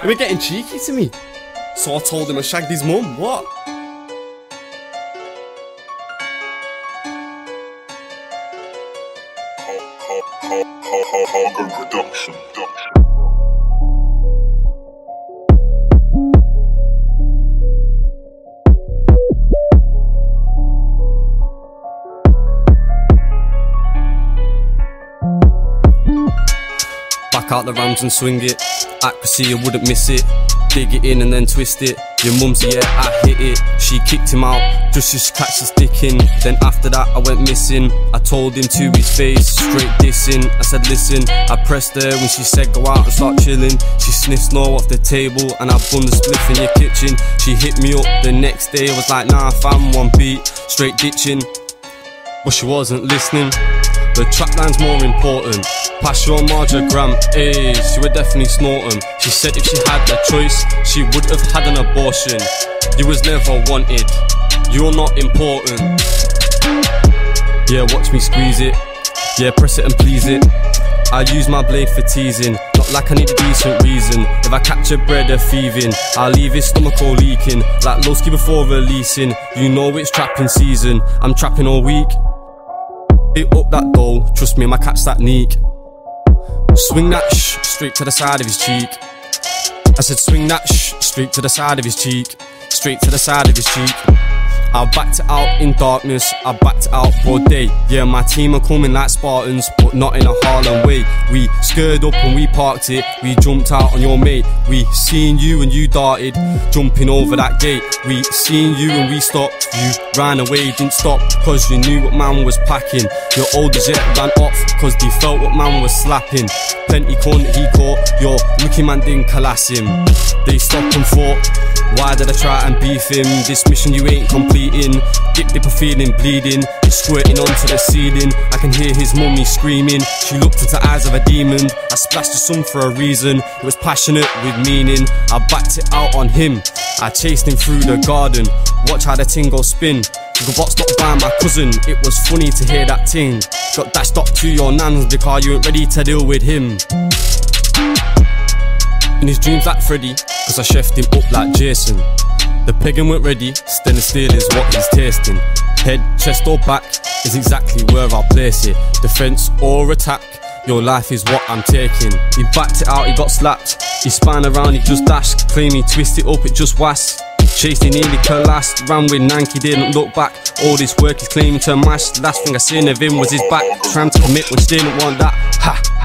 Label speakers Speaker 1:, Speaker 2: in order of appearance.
Speaker 1: He were getting cheeky to me. So I told him I shagged his mum. What? Back out the rams and swing it. Accuracy, I wouldn't miss it. Dig it in and then twist it. Your mum's yeah, I hit it. She kicked him out just to catch his dick in. Then after that, I went missing. I told him to his face, straight dissing. I said, listen, I pressed her when she said go out and start chilling. She sniffed snow off the table and I bun the spliff in your kitchen. She hit me up the next day, was like, nah, fam, one beat, straight ditching. But she wasn't listening. The trap line's more important. Pass your marjogram, ayy, she would definitely snort him. She said if she had a choice, she would have had an abortion. You was never wanted, you're not important. Yeah, watch me squeeze it. Yeah, press it and please it. I use my blade for teasing, not like I need a decent reason. If I capture bread, they're thieving. I'll leave his stomach all leaking, like Lowski before releasing. You know it's trapping season. I'm trapping all week. Hit up that dough, trust me, my catch that neek. Swing that shh straight to the side of his cheek. I said, swing that shh straight to the side of his cheek. Straight to the side of his cheek. I backed it out in darkness, I backed it out broad day. Yeah, my team are coming like Spartans, but not in a Harlem way. We skirted up and we parked it, we jumped out on your mate. We seen you and you darted, jumping over that gate. We seen you and we stopped, you ran away, didn't stop, cause you knew what man was packing. Your oldest yet ran off, cause they felt what man was slapping. Plenty con he caught, your rookie man didn't class him. They stopped and fought. Why did I try and beef him? This mission you ain't completing. Dip dip a feeling bleeding. It's squirting onto the ceiling. I can hear his mummy screaming. She looked into eyes of a demon. I splashed the sun for a reason. It was passionate with meaning. I backed it out on him. I chased him through the garden. Watch how the ting go spin. The bot stopped by my cousin. It was funny to hear that ting. Got dashed up to your nans because you ain't ready to deal with him. In his dreams like Freddy, cause I chefed him up like Jason. The pegging went ready, standing still is what he's tasting. Head, chest or back is exactly where I'll place it. Defense or attack, your life is what I'm taking. He backed it out, he got slapped. He spun around, he just dashed. Claim he twisted up, it just was. Chasing nearly collapsed, ran with Nanky, didn't look back. All this work he's claiming to mash. Last thing I seen of him was his back. Trying to commit she didn't want that. Ha!